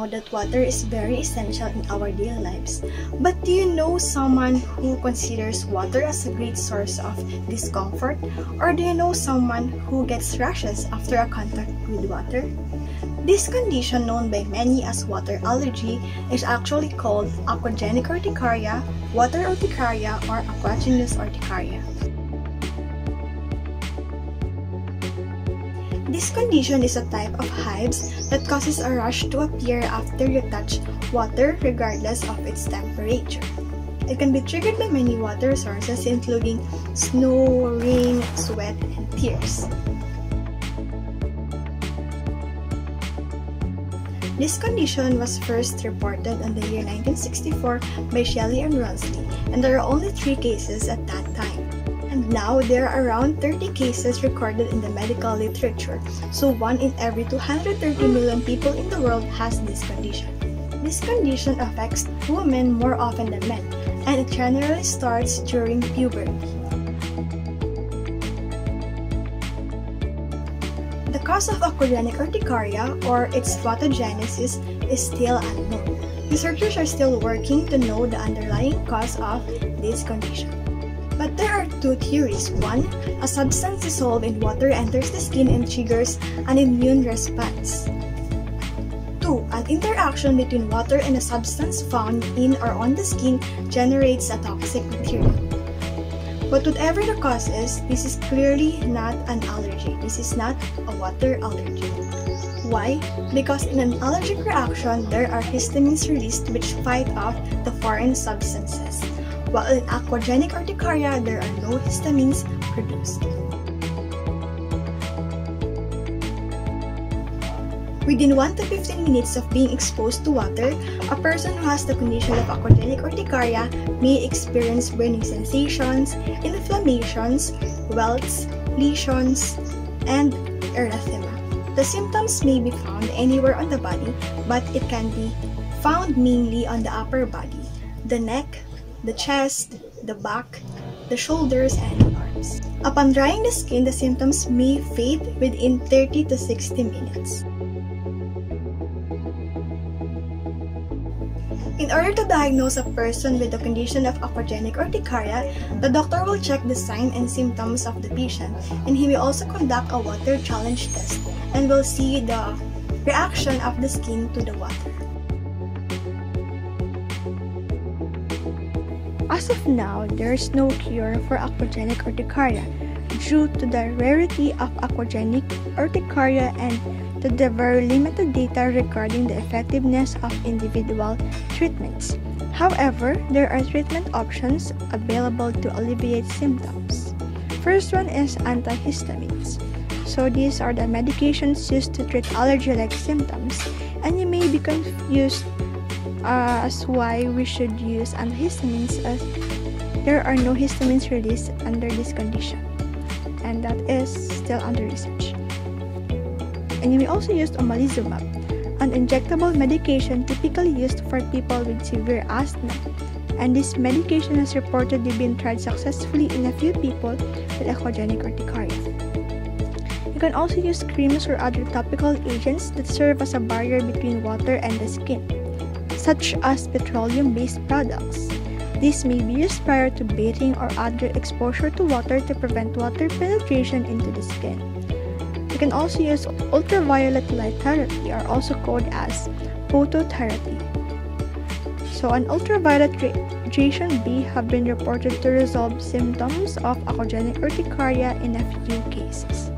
know that water is very essential in our daily lives. But do you know someone who considers water as a great source of discomfort? Or do you know someone who gets rashes after a contact with water? This condition known by many as water allergy is actually called aquagenic urticaria, water urticaria, or aquagenous urticaria. This condition is a type of hives that causes a rash to appear after you touch water regardless of its temperature. It can be triggered by many water sources including snow, rain, sweat, and tears. This condition was first reported in the year 1964 by Shelley and Rawnsley, and there are only three cases at that time and now there are around 30 cases recorded in the medical literature, so 1 in every 230 million people in the world has this condition. This condition affects women more often than men, and it generally starts during puberty. The cause of aquagenic urticaria, or its pathogenesis, is still unknown. Researchers are still working to know the underlying cause of this condition. But there are two theories. One, a substance dissolved in water enters the skin and triggers an immune response. Two, an interaction between water and a substance found in or on the skin generates a toxic material. But whatever the cause is, this is clearly not an allergy. This is not a water allergy. Why? Because in an allergic reaction, there are histamines released which fight off the foreign substances while in aquagenic urticaria, there are no histamines produced. Within 1 to 15 minutes of being exposed to water, a person who has the condition of aquagenic urticaria may experience burning sensations, inflammations, welts, lesions, and erythema. The symptoms may be found anywhere on the body, but it can be found mainly on the upper body, the neck, the chest, the back, the shoulders, and the arms. Upon drying the skin, the symptoms may fade within 30 to 60 minutes. In order to diagnose a person with the condition of aquagenic urticaria, the doctor will check the signs and symptoms of the patient, and he will also conduct a water challenge test and will see the reaction of the skin to the water. As of now, there is no cure for aquagenic urticaria due to the rarity of aquagenic urticaria and to the very limited data regarding the effectiveness of individual treatments. However, there are treatment options available to alleviate symptoms. First one is antihistamines. So these are the medications used to treat allergy-like symptoms and you may be confused Uh, as why we should use antihistamines as there are no histamines released under this condition and that is still under research. And you may also use omalizumab, an injectable medication typically used for people with severe asthma and this medication has reportedly been tried successfully in a few people with aquagenic urticaria. You can also use creams or other topical agents that serve as a barrier between water and the skin such as petroleum-based products. This may be used prior to bathing or other exposure to water to prevent water penetration into the skin. You can also use ultraviolet light therapy or also called as phototherapy. So an ultraviolet radiation B have been reported to resolve symptoms of aquagenic urticaria in a few cases.